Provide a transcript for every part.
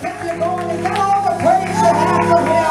kept you going. Is that all the praise you have for him?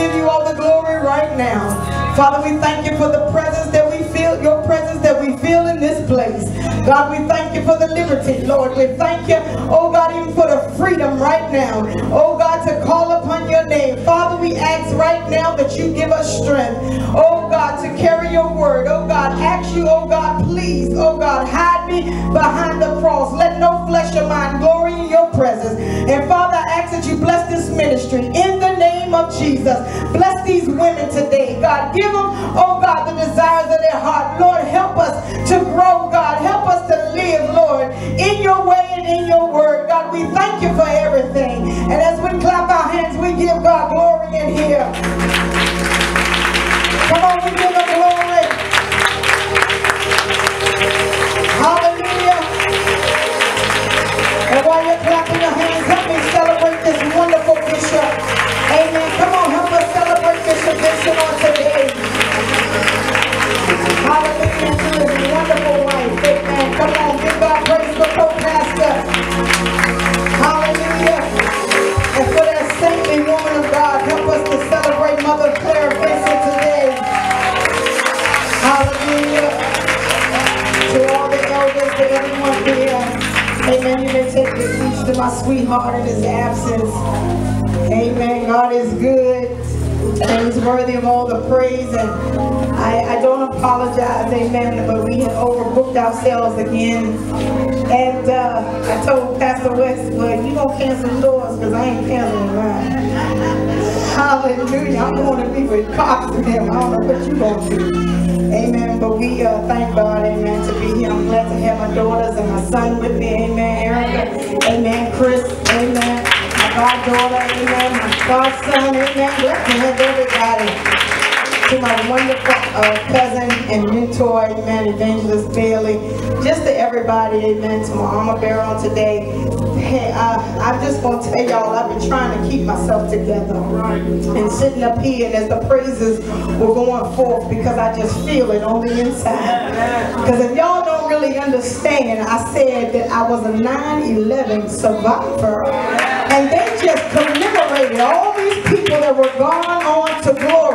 Give you all the glory right now. Father, we thank you for the presence that we feel, your presence that we feel in this place. God, we thank you for the liberty, Lord. We thank you, oh God, even for the freedom right now. Oh God, to call upon your name. Father, we ask right now that you give us strength. Oh God, to carry your word. Oh God, ask you, oh God, please, oh God, hide me behind the cross. Let no flesh of mine glory in your presence. And Father, I ask that you bless this ministry in the name of Jesus. Bless these women today, God. Give them, oh God, the desires of their heart. Lord, help us to grow, God. Help us to live, Lord, in your way and in your word. God, we thank you for everything. And as we Amen. You may take your seats to my sweetheart in his absence. Amen. God is good. And he's worthy of all the praise. And I, I don't apologize, amen, but we had overbooked ourselves again. And uh, I told Pastor West, well, you gonna cancel yours because I ain't canceling mine. Hallelujah. I'm going to be with Cox and him. I don't know what you gonna do. Amen. But we uh, thank God, amen, to be here. I'm glad to have my daughters and my son with me. Amen. Erica. Amen. Chris. Amen. My goddaughter. Amen. My godson. Amen. Glad to everybody to my wonderful uh, cousin and mentor, amen, Evangelist Bailey, just to everybody, amen, to my armor bearer on today. Hey, uh, I'm just going to tell y'all, I've been trying to keep myself together and sitting up here, and as the praises were going forth, because I just feel it on the inside. Because if y'all don't really understand, I said that I was a 9-11 survivor, and they just commemorated all these people that were gone on to glory.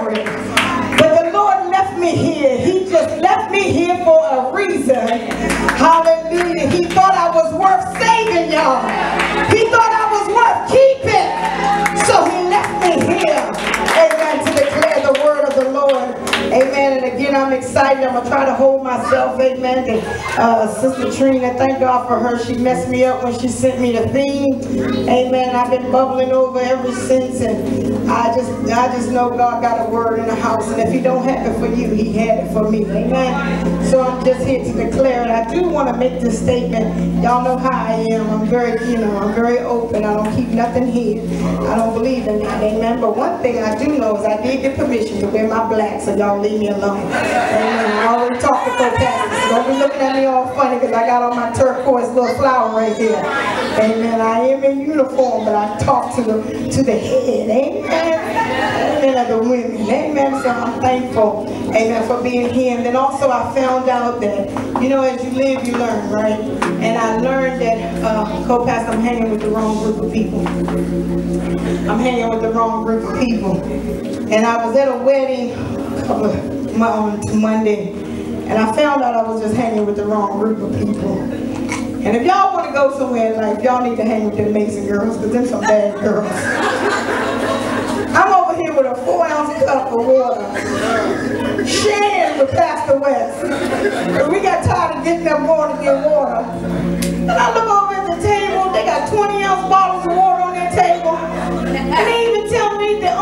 I'm going to try to hold myself. Amen. Uh, Sister Trina, thank God for her. She messed me up when she sent me the theme. Amen. I've been bubbling over ever since. And I just, I just know God got a word in the house. And if he don't have it for you, he had it for me. Amen. So I'm just here to declare it. I do want to make this statement. Y'all know how I am. I'm very, you know, I'm very open. I don't keep nothing here. I don't believe in that. Amen. But one thing I do know is I did get permission to wear my black. So y'all leave me alone. Amen. I already talked Don't be looking at me all funny because I got on my turquoise little flower right here. Amen. I am in uniform, but I talk to the to the head. Amen. Amen. Of the women. Amen. So I'm thankful. Amen. For being here. And then also I found out that, you know, as you live, you learn, right? And I learned that uh, co-pastor, I'm hanging with the wrong group of people. I'm hanging with the wrong group of people. And I was at a wedding couple of mo- on Monday, and I found out I was just hanging with the wrong group of people. And if y'all want to go somewhere in life, y'all need to hang with the Mason girls, because they're some bad girls. I'm over here with a four ounce cup of water, sharing with Pastor West. And we got tired of getting up going water. And I look over at the table, they got 20 ounce bottles of water on their table. And they even tell me that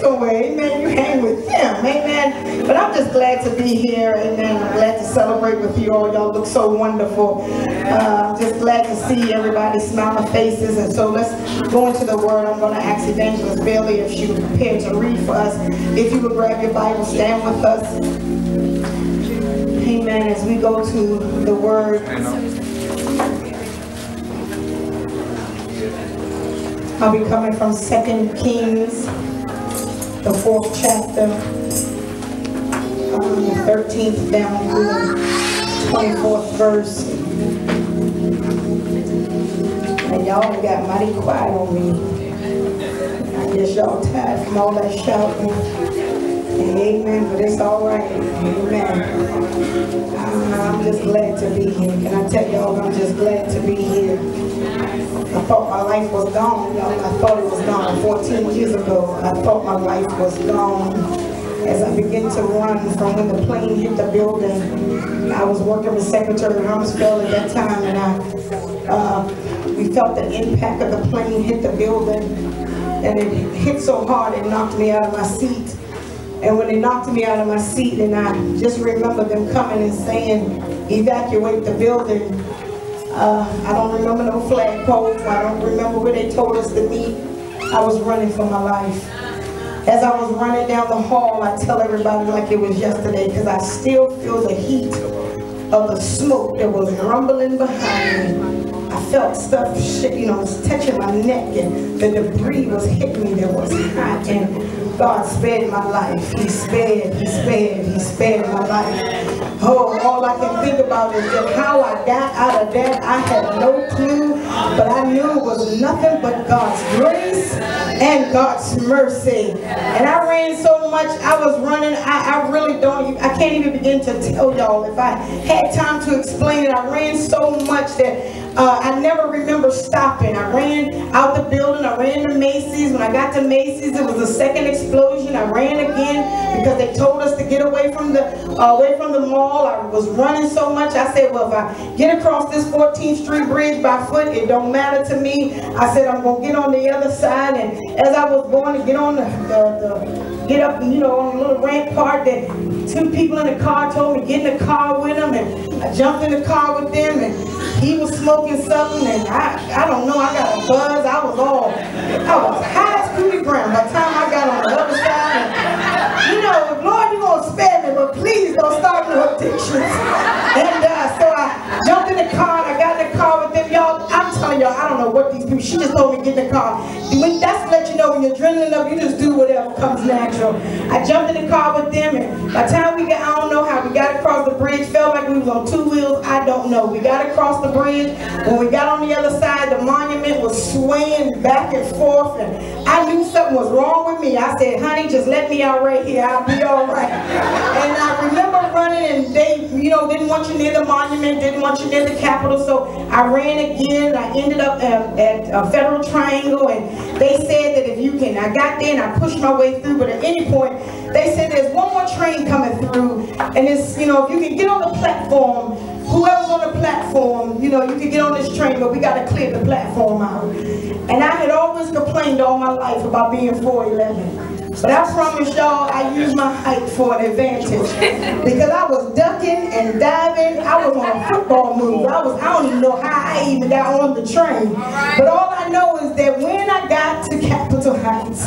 somewhere. Amen. You hang with them. Amen. But I'm just glad to be here. Amen. I'm glad to celebrate with you all. Y'all look so wonderful. Uh, just glad to see everybody smiling faces. And so let's go into the word. I'm going to ask Evangelist Bailey if she would prepare to read for us. If you would grab your Bible, stand with us. Amen. As we go to the word. I'll be coming from Second Kings, the fourth chapter, um, the 13th down to the 24th verse. And y'all got mighty quiet on me. I guess y'all tired from all that shouting. And amen, but it's all right. Amen. I'm just glad to be here. Can I tell y'all, I'm just glad to be here. I thought my life was gone. I thought it was gone 14 years ago. I thought my life was gone. As I began to run from when the plane hit the building, I was working with Secretary Rumsfeld at that time, and I uh, we felt the impact of the plane hit the building, and it hit so hard it knocked me out of my seat. And when they knocked me out of my seat, and I just remember them coming and saying, evacuate the building, uh, I don't remember no flagpoles. I don't remember where they told us to meet. I was running for my life. As I was running down the hall, I tell everybody like it was yesterday because I still feel the heat of the smoke that was rumbling behind me. Felt stuff, shit, you know, was touching my neck and the debris was hitting me that was hot and God spared my life. He spared, he spared, he spared my life. Oh, all I can think about is that how I got out of that, I had no clue, but I knew it was nothing but God's grace and God's mercy. And I ran so much, I was running, I, I really don't, I can't even begin to tell y'all. If I had time to explain it, I ran so much that uh, I never remember stopping. I ran out the building. I ran to Macy's. When I got to Macy's, it was a second explosion. I ran again because they told us to get away from the uh, away from the mall. I was running so much. I said, well, if I get across this 14th Street Bridge by foot, it don't matter to me. I said, I'm going to get on the other side. And as I was going to get on the, the, the get up, you know, on a little ramp part that two people in the car told me get in the car with them. And I jumped in the car with them. And he was smoking something, and I, I don't know, I got a buzz. I was all, I was high as cootie Brown by the time I got on the other side. And, you know, Lord, you're going to spare me, but please don't start no addictions. These people, she just told me get in the car. When, that's to let you know when you're adrenaline up, you just do whatever comes natural. I jumped in the car with them, and by the time we got, I don't know how we got across the bridge, felt like we was on two wheels, I don't know. We got across the bridge. When we got on the other side, the monument was swaying back and forth, and I knew something was wrong with me. I said, honey, just let me out right here. I'll be all right. And I remember running, and they, you know, didn't want you near the monument, didn't want you near the Capitol, so I ran again. I ended up at, at a uh, Federal Triangle, and they said that if you can, I got there and I pushed my way through, but at any point, they said there's one more train coming through, and it's, you know, if you can get on the platform, whoever's on the platform, you know, you can get on this train, but we got to clear the platform out. And I had always complained all my life about being 4'11". But I promise y'all, I used my height for an advantage. Because I was ducking and diving. I was on a football move. I was, I don't even know how I even got on the train. But all I know is that when I got to Capitol Heights,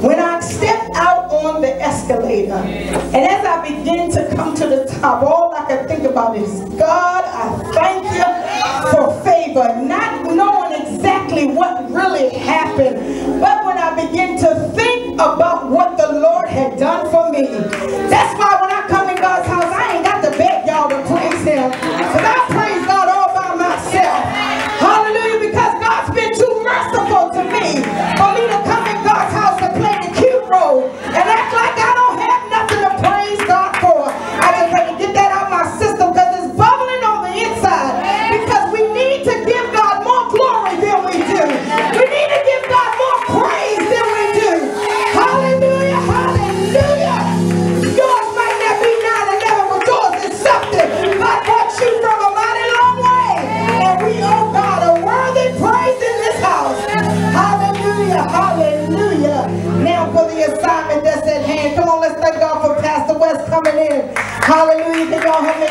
when I stepped out on the escalator, and as I began to come to the top, all I could think about is, God, I thank you for favor. Not knowing exactly what really happened. But when I began to think about what the Lord had done for me, that's why assignment that's at hand. Come on, let's thank God for Pastor West coming in. Hallelujah. Can y'all help me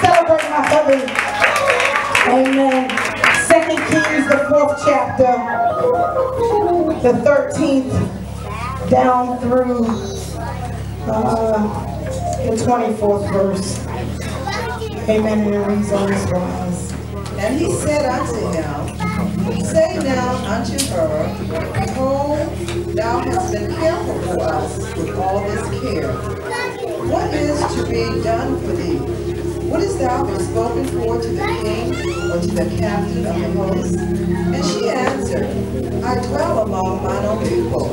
celebrate my hubby? Amen. Second Kings, the fourth chapter, the 13th down through uh, the 24th verse. Amen. And he said unto him, Say now unto her, Behold, thou hast been careful for us with all this care. What is to be done for thee? Wouldst thou be spoken for to the king or to the captain of the host? And she answered, I dwell among mine own people.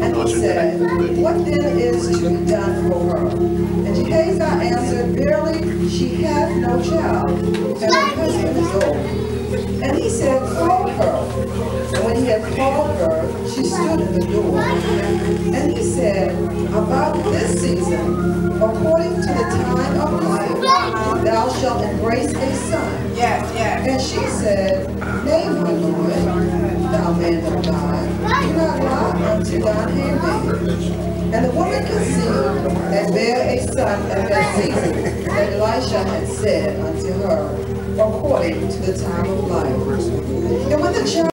And he said, What then is to be done for her? And Gehazi answered, Verily, she hath no child, and her husband is old. And he said, Call her. And when he had called her, she stood in the door. And he said, About this season, according to the time of life, thou shalt embrace a son. Yes, yes. And she said, Nay, my Lord, thou man of God, do not lie unto thine handmaid. And the woman conceived and bare a son at that season that Elisha had said unto her, according to the time of life. And when the child